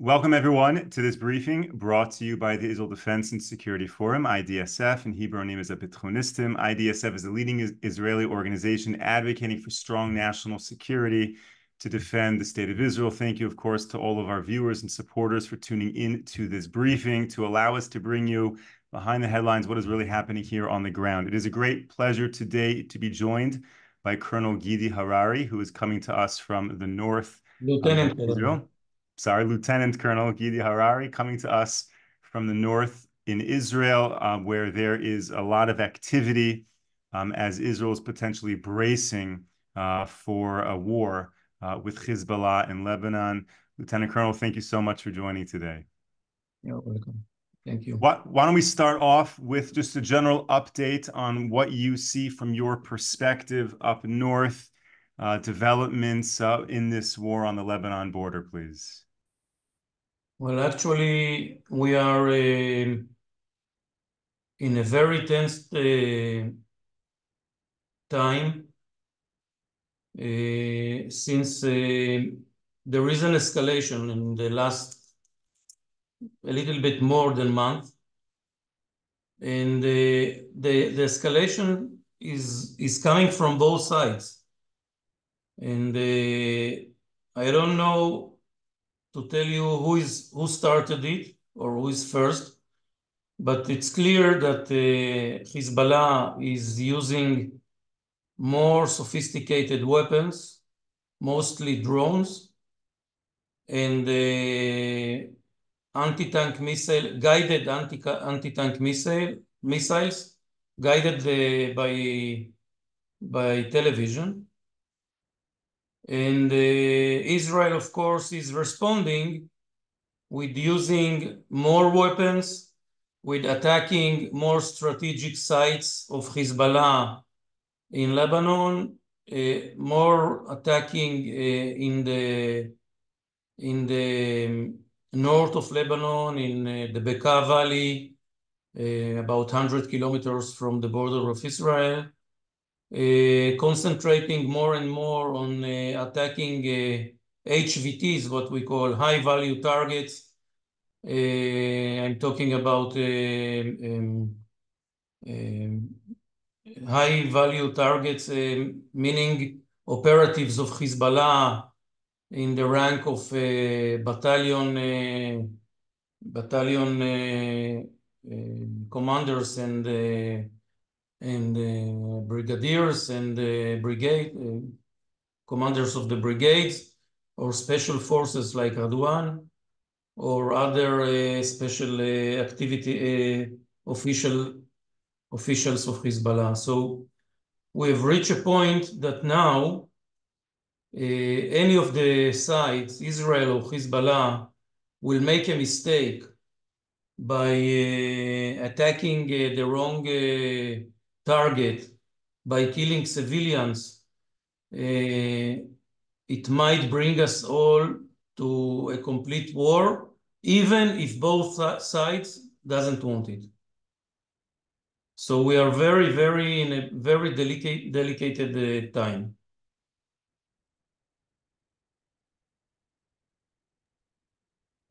Welcome, everyone, to this briefing brought to you by the Israel Defense and Security Forum, IDSF. In Hebrew, name is Bithonistim. IDSF is a leading Israeli organization advocating for strong national security to defend the state of Israel. Thank you, of course, to all of our viewers and supporters for tuning in to this briefing to allow us to bring you behind the headlines what is really happening here on the ground. It is a great pleasure today to be joined by Colonel Gidi Harari, who is coming to us from the north Lieutenant Israel sorry, Lieutenant Colonel Gidi Harari coming to us from the north in Israel, um, where there is a lot of activity um, as Israel is potentially bracing uh, for a war uh, with Hezbollah in Lebanon. Lieutenant Colonel, thank you so much for joining today. You're welcome. Thank you. Why, why, don't we start off with just a general update on what you see from your perspective up north, uh, developments uh, in this war on the Lebanon border, please? Well, actually, we are uh, in a very tense uh, time uh, since uh, there is an escalation in the last a little bit more than month. And the, the escalation is, is coming from both sides. And uh, I don't know to tell you who is who started it or who is first, but it's clear that uh, Hezbollah is using more sophisticated weapons, mostly drones, and uh, anti-tank missile, guided anti anti-tank missile missiles, guided uh, by by television. And uh, Israel, of course, is responding with using more weapons, with attacking more strategic sites of Hezbollah in Lebanon, uh, more attacking uh, in the in the north of Lebanon, in uh, the Bekaa Valley, uh, about 100 kilometers from the border of Israel, Uh, concentrating more and more on uh, attacking HVTs, uh, what we call high value targets. Uh, I'm talking about uh, um, um, high value targets, meaning operatives of Hezbollah in the rank of battalion battalion um, commanders and and uh, brigadiers and uh, brigade uh, commanders of the brigades or special forces like Radwan or other special activity official officials of Hezbollah. So we've reached a point that now uh, any of the sides, Israel or Hezbollah, will make a mistake by uh, attacking uh, the wrong target by killing civilians, uh, it might bring us all to a complete war, even if both sides doesn't want it. So we are very, very in a very delicate, delicate uh, time.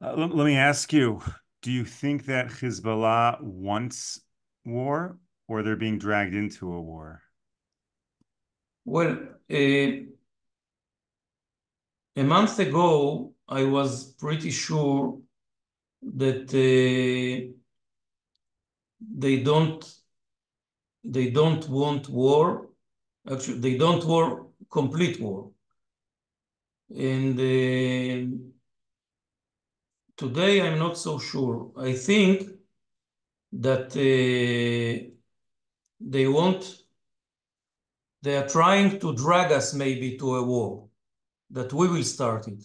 Uh, let, let me ask you, do you think that Hezbollah wants war or they're being dragged into a war? Well, a month ago, I was pretty sure that uh, they don't they don't want war. Actually, they don't want complete war. And uh, today, I'm not so sure. I think that uh, they want, they are trying to drag us maybe to a war, that we will start it.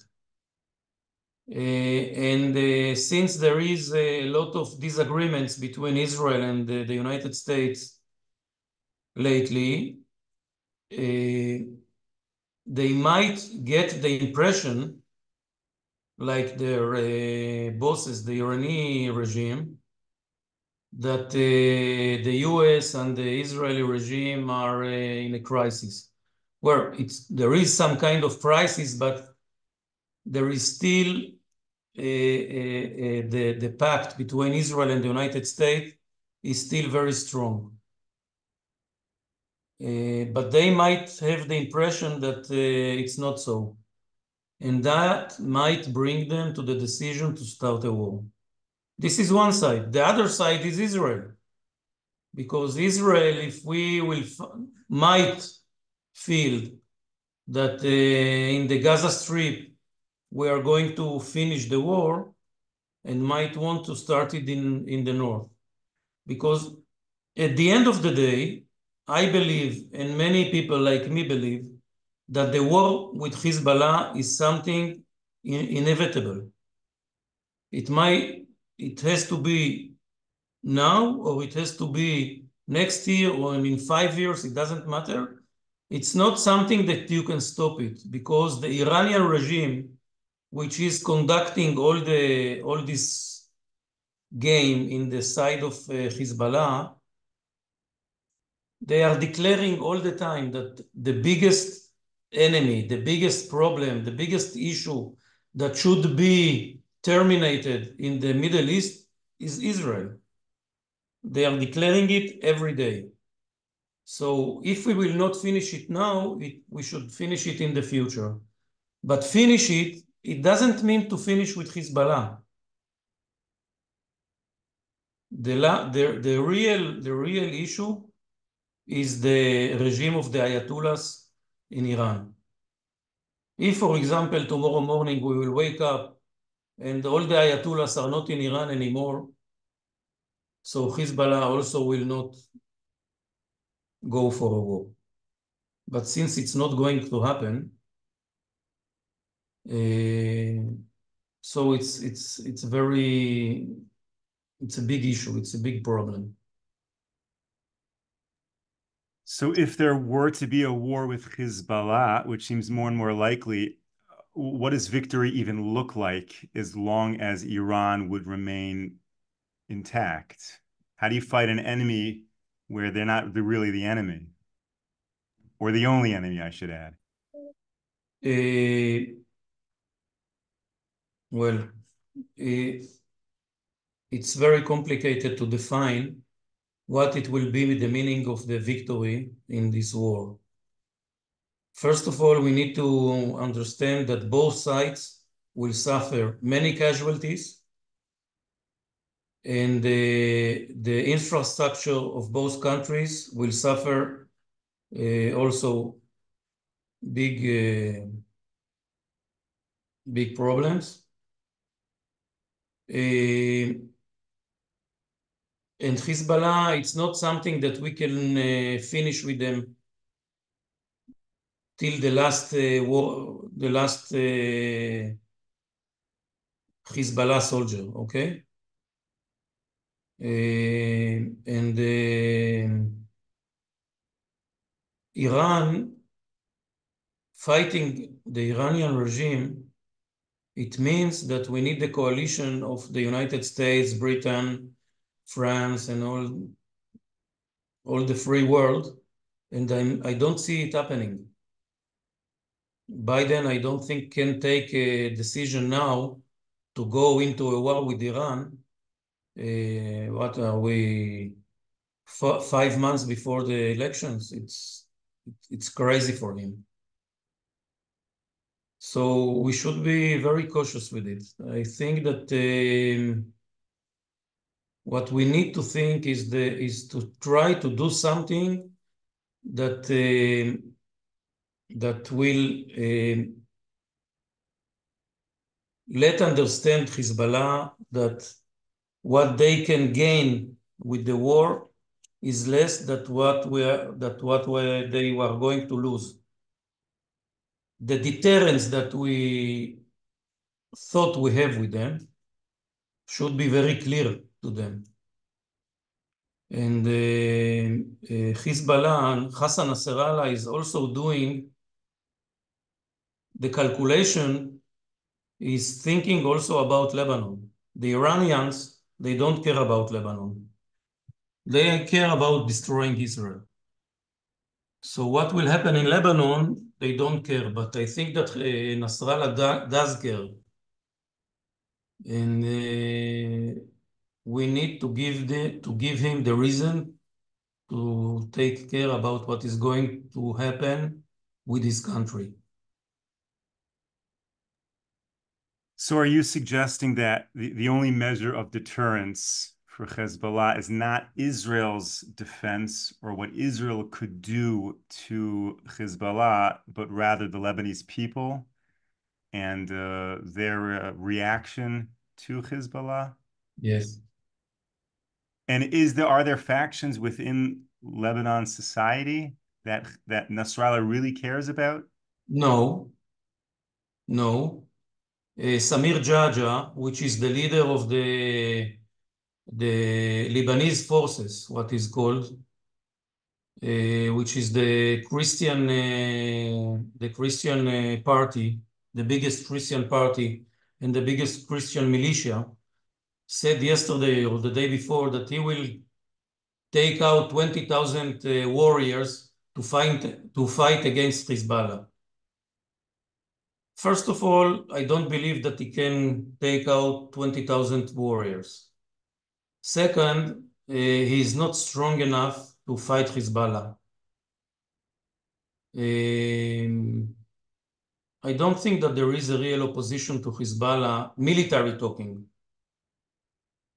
Uh, and uh, since there is a lot of disagreements between Israel and the, the United States lately, uh, they might get the impression, like their bosses, the Iranian regime, that uh, the US and the Israeli regime are uh, in a crisis. Where it's there is some kind of crisis, but there is still the, the pact between Israel and the United States is still very strong. Uh, but they might have the impression that uh, it's not so. And that might bring them to the decision to start a war. This is one side. The other side is Israel. Because Israel, if we will might feel that uh, in the Gaza Strip we are going to finish the war and might want to start it in, in the north. Because at the end of the day, I believe, and many people like me believe, that the war with Hezbollah is something in inevitable. It might, it has to be now, or it has to be next year, or in five years, it doesn't matter. It's not something that you can stop it, because the Iranian regime, which is conducting all the all this game in the side of uh, Hezbollah, they are declaring all the time that the biggest enemy, the biggest problem, the biggest issue that should be terminated in the Middle East is Israel. They are declaring it every day. So if we will not finish it now, it, we should finish it in the future. But finish it, it doesn't mean to finish with Hezbollah. The, la, the, the, real, the real issue is the regime of the Ayatollahs in Iran. If, for example, tomorrow morning we will wake up and all the Ayatollahs are not in Iran anymore, so Hezbollah also will not go for a war. But since it's not going to happen, uh, so it's it's it's very it's a big issue. It's a big problem. So, if there were to be a war with Hezbollah, which seems more and more likely, what does victory even look like as long as Iran would remain intact? How do you fight an enemy where they're not really the enemy? Or the only enemy, I should add? Uh, well, uh, it's very complicated to define what it will be the meaning of the victory in this war. First of all, we need to understand that both sides will suffer many casualties and the, the infrastructure of both countries will suffer uh, also big uh, big problems. Uh, and Hezbollah, it's not something that we can uh, finish with them till the last uh, war, the last uh, Hezbollah soldier, okay? Uh, and Iran fighting the Iranian regime, it means that we need the coalition of the United States, Britain, France and all all the free world, and I'm, I don't see it happening. Biden, I don't think can take a decision now to go into a war with Iran. Uh, what are we? F five months before the elections, it's it's crazy for him. So we should be very cautious with it. I think that. Uh, what we need to think is the is to try to do something that uh, that will uh, let understand Hezbollah that what they can gain with the war is less than what we are, that what we, they were going to lose. The deterrence that we thought we have with them should be very clear to them. And uh, uh, Hezbollah, Hassan Nasrallah is also doing the calculation is thinking also about Lebanon. The Iranians, they don't care about Lebanon. They care about destroying Israel. So what will happen in Lebanon, they don't care. But I think that uh, Nasrallah does care and uh, we need to give the to give him the reason to take care about what is going to happen with his country. So are you suggesting that the, the only measure of deterrence for Hezbollah is not Israel's defense or what Israel could do to Hezbollah, but rather the Lebanese people and uh, their uh, reaction to Hezbollah? Yes. And is there are there factions within Lebanon society that that Nasrallah really cares about? No. No. Uh, Samir Geagea, which is the leader of the the Lebanese forces, what is called, uh, which is the Christian uh, the Christian uh, party, the biggest Christian party and the biggest Christian militia, said yesterday or the day before that he will take out 20,000 uh, warriors to fight to fight against Hezbollah. First of all, I don't believe that he can take out 20,000 warriors. Second, uh, he is not strong enough to fight Hezbollah. Um, I don't think that there is a real opposition to Hezbollah, military talking,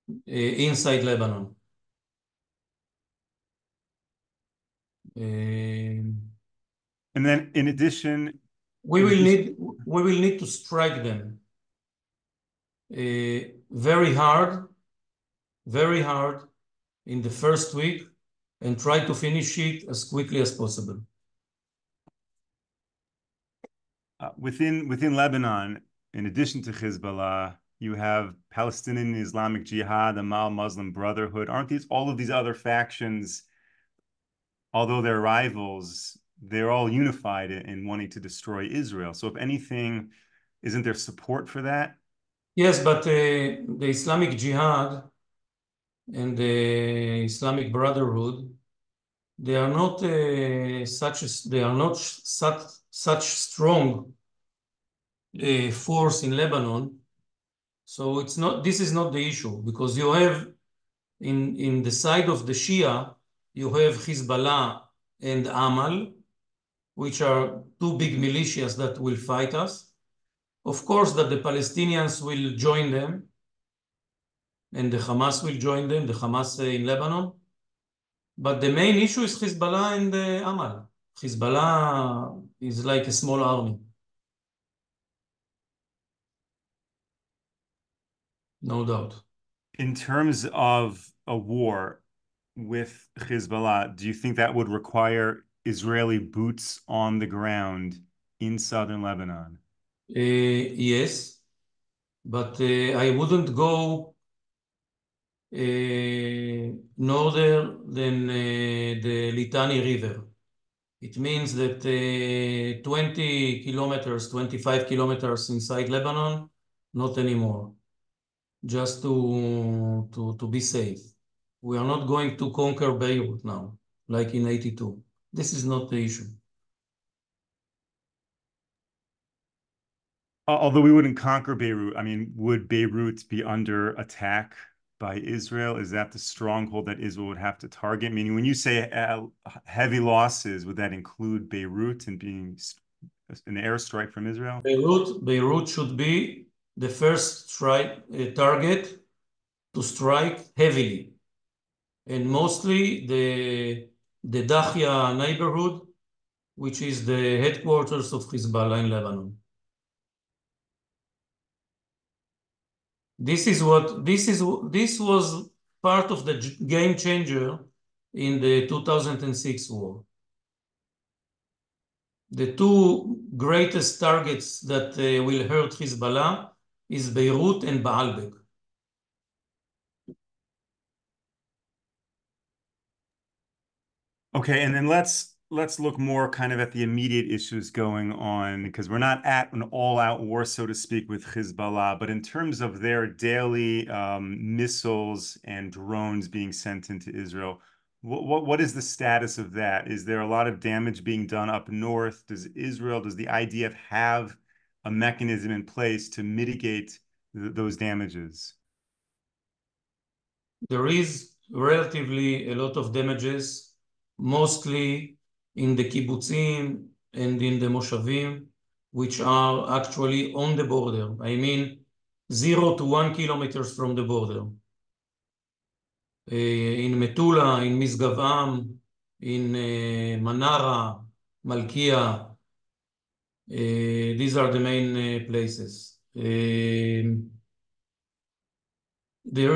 uh, inside Lebanon. Um, and then, in addition, we will need we will need to strike them uh, very hard very hard in the first week and try to finish it as quickly as possible. Uh, within within Lebanon, in addition to Hezbollah, you have Palestinian Islamic Jihad, the Amal Muslim Brotherhood. Aren't these all of these other factions? Although they're rivals, they're all unified in, in wanting to destroy Israel. So, if anything, isn't there support for that? Yes, but uh, the Islamic Jihad and the Islamic Brotherhood, they are not uh, such they are not such such strong uh, force in Lebanon. So it's not this is not the issue because you have in in the side of the Shia you have Hezbollah and Amal, which are two big militias that will fight us. Of course, that the Palestinians will join them and the Hamas will join them, the Hamas uh, in Lebanon. But the main issue is Hezbollah and uh, Amal. Hezbollah is like a small army. No doubt. In terms of a war with Hezbollah, do you think that would require Israeli boots on the ground in southern Lebanon? Uh, yes, but uh, I wouldn't go uh, northern than the Litani River. It means that uh, 20 kilometers, 25 kilometers inside Lebanon, not anymore, just to, to, to be safe. We are not going to conquer Beirut now, like in 82. This is not the issue. Although we wouldn't conquer Beirut, I mean, would Beirut be under attack by Israel? Is that the stronghold that Israel would have to target? Meaning, when you say uh, heavy losses, would that include Beirut and being an airstrike from Israel? Beirut, Beirut should be the first strike uh, target to strike heavily, and mostly the the Dahya neighborhood, which is the headquarters of Hezbollah in Lebanon. This is what this is. This was part of the game changer in the 2006 war. The two greatest targets that uh, will hurt Hezbollah is Beirut and Baalbek. Okay, and then let's let's look more kind of at the immediate issues going on because we're not at an all-out war, so to speak, with Hezbollah. But in terms of their daily um, missiles and drones being sent into Israel, what, what what is the status of that? Is there a lot of damage being done up north? Does Israel, does the IDF have a mechanism in place to mitigate th those damages? There is relatively a lot of damages, mostly in the kibbutzim and in the moshavim, which are actually on the border. I mean, zero to one kilometers from the border. Uh, in Metula, in Misgav in uh, Manara, Malkia, uh, these are the main places. There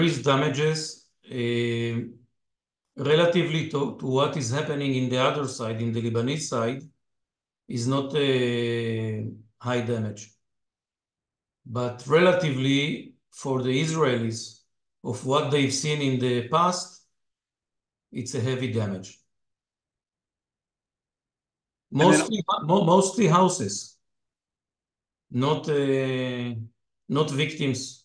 is damages relatively to, to what is happening in the other side, in the Lebanese side, is not a high damage. But relatively for the Israelis of what they've seen in the past, it's a heavy damage. Mostly, then, mostly houses, not uh, not victims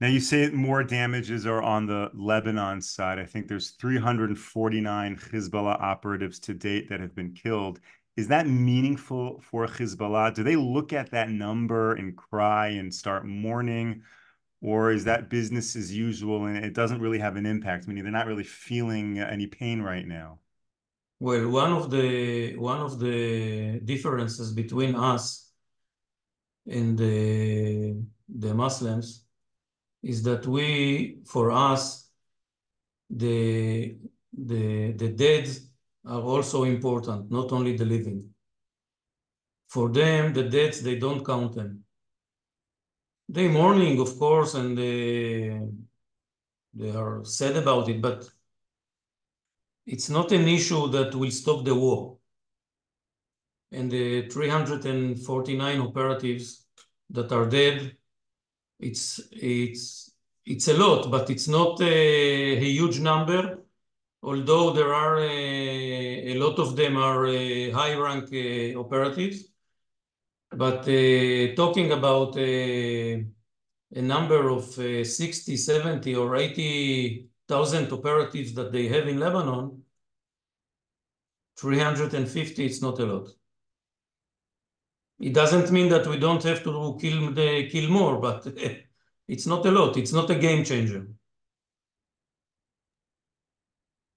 now you say more damages are on the Lebanon side. I think there's 349 Hezbollah operatives to date that have been killed. Is that meaningful for Hezbollah? Do they look at that number and cry and start mourning? Or is that business as usual and it doesn't really have an impact? Meaning they're not really feeling uh, any pain right now. Well, one of the one of the differences between us and the the Muslims is that we, for us, the, the, the dead are also important, not only the living. For them, the dead, they don't count them. They mourning, of course, and they, they are sad about it, but it's not an issue that will stop the war. And the 349 operatives that are dead it's it's it's a lot, but it's not a, huge number. Although there are a, a lot of them are high rank uh, operatives, but uh, talking about a, number of uh, 60, 70, or 80,000 operatives that they have in Lebanon, 350, it's not a lot. It doesn't mean that we don't have to kill the kill more, but it's not a lot. It's not a game changer.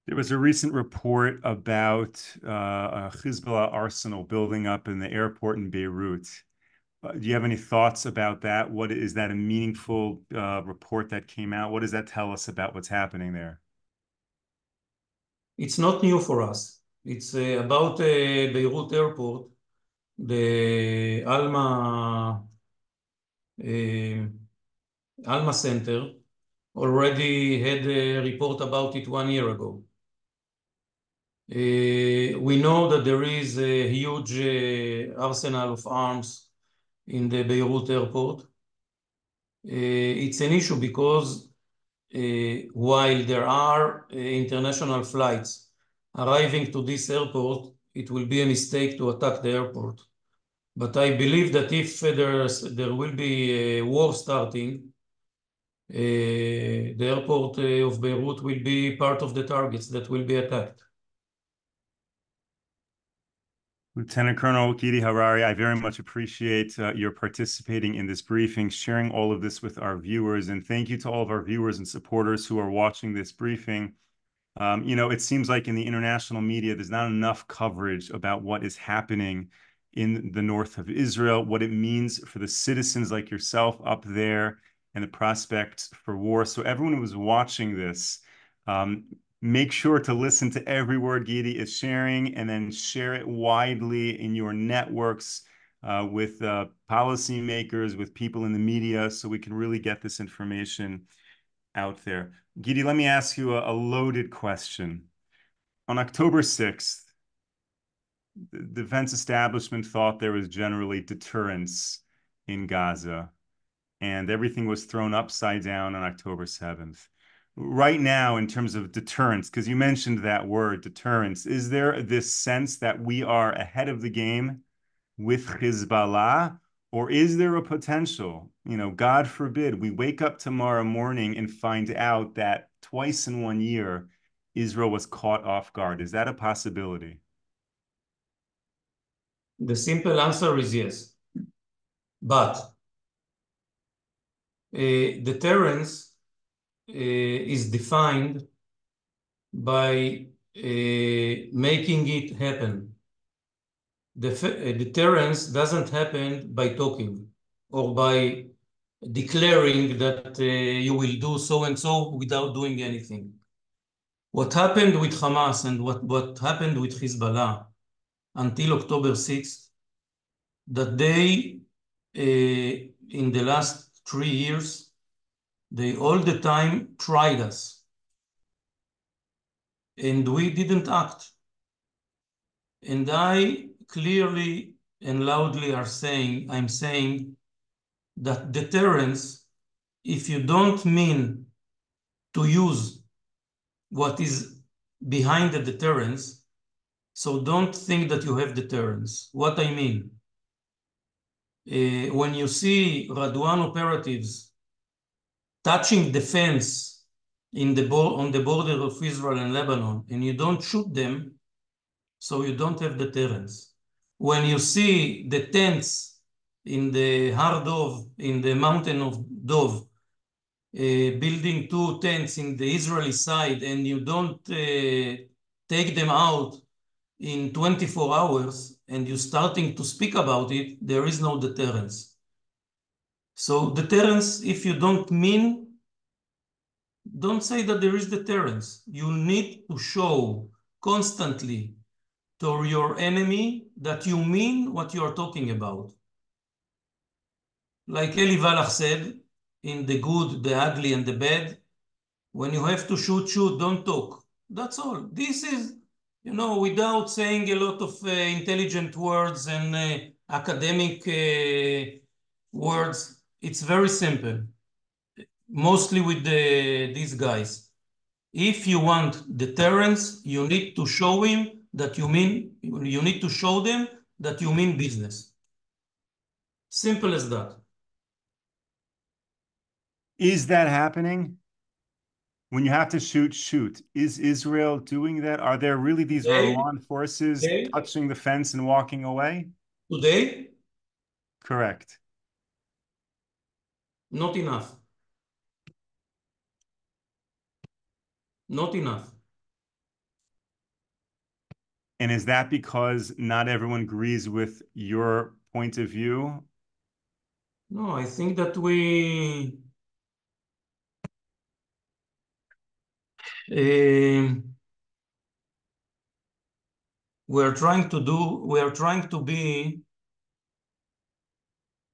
There was a recent report about uh, a Hezbollah arsenal building up in the airport in Beirut. Uh, do you have any thoughts about that? What is that a meaningful uh, report that came out? What does that tell us about what's happening there? It's not new for us. It's uh, about uh, Beirut airport the Alma uh, Alma Center already had a report about it one year ago. Uh, we know that there is a huge uh, arsenal of arms in the Beirut airport. It's an issue because while there are international flights arriving to this airport, it will be a mistake to attack the airport. But I believe that if there's, there will be a war starting, uh, the airport uh, of Beirut will be part of the targets that will be attacked. Lieutenant Colonel Gidi Harari, I very much appreciate uh, your participating in this briefing, sharing all of this with our viewers, and thank you to all of our viewers and supporters who are watching this briefing. Um, you know, it seems like in the international media, there's not enough coverage about what is happening in the north of Israel, what it means for the citizens like yourself up there, and the prospects for war. So everyone who was watching this, um, make sure to listen to every word Gidi is sharing, and then share it widely in your networks uh, with uh, policymakers, with people in the media, so we can really get this information out there. Gidi, let me ask you a, a loaded question. On October 6th, the defense establishment thought there was generally deterrence in Gaza, and everything was thrown upside down on October 7th. Right now, in terms of deterrence, because you mentioned that word, deterrence, is there this sense that we are ahead of the game with Hezbollah, or is there a potential, you know, God forbid, we wake up tomorrow morning and find out that twice in one year, Israel was caught off guard? Is that a possibility? The simple answer is yes. But uh, deterrence uh, is defined by uh, making it happen. The uh, deterrence doesn't happen by talking or by declaring that uh, you will do so and so without doing anything. What happened with Hamas and what, what happened with Hezbollah until October 6th, that they, uh, in the last three years, they all the time tried us. And we didn't act. And I clearly and loudly are saying, I'm saying that deterrence, if you don't mean to use what is behind the deterrence, so don't think that you have deterrence. What I mean, uh, when you see Radwan operatives touching the fence in the on the border of Israel and Lebanon, and you don't shoot them, so you don't have deterrence. When you see the tents in the Har Dov, in the mountain of Dov, uh, building two tents in the Israeli side, and you don't uh, take them out in 24 hours, and you're starting to speak about it, there is no deterrence. So deterrence, if you don't mean, don't say that there is deterrence. You need to show constantly to your enemy that you mean what you are talking about. Like Eli Wallach said, in the good, the ugly, and the bad, when you have to shoot, shoot, don't talk. That's all. This is, you know, without saying a lot of uh, intelligent words and uh, academic uh, words, it's very simple. Mostly with the, these guys. If you want deterrence, you need to show him that you mean, you need to show them that you mean business. Simple as that. Is that happening? When you have to shoot, shoot. Is Israel doing that? Are there really these Today, forces today, touching the fence and walking away? Today? Correct. Not enough. Not enough. And is that because not everyone agrees with your point of view? No, I think that we uh, we're trying to do, we are trying to be,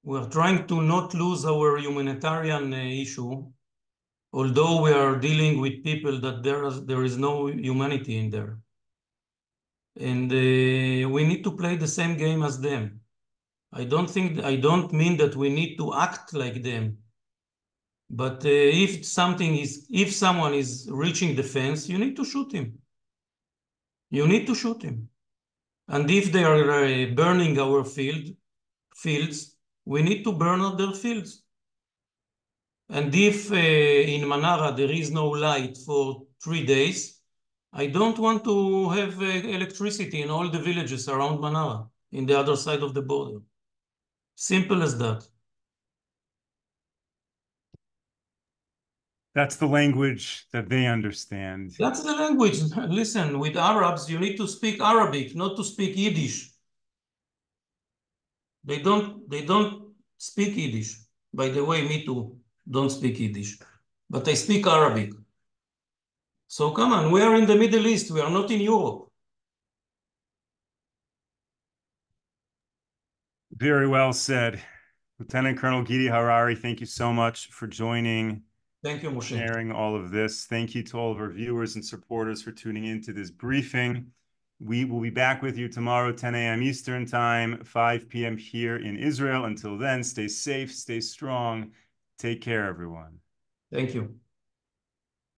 we're trying to not lose our humanitarian uh, issue, although we are dealing with people that there is, there is no humanity in there and uh, we need to play the same game as them. I don't think I don't mean that we need to act like them. But uh, if something is if someone is reaching the fence, you need to shoot him. You need to shoot him. And if they are uh, burning our field fields, we need to burn out their fields. And if uh, in Manara there is no light for three days, I don't want to have uh, electricity in all the villages around Manara, in the other side of the border. Simple as that. That's the language that they understand. That's the language. Listen, with Arabs, you need to speak Arabic, not to speak Yiddish. They don't, they don't speak Yiddish. By the way, me too, don't speak Yiddish. But I speak Arabic. So come on, we are in the Middle East. We are not in Europe. Very well said. Lieutenant Colonel Gidi Harari, thank you so much for joining. Thank you, Moshe. Sharing all of this. Thank you to all of our viewers and supporters for tuning into this briefing. We will be back with you tomorrow, 10 a.m. Eastern Time, 5 p.m. here in Israel. Until then, stay safe, stay strong. Take care, everyone. Thank you.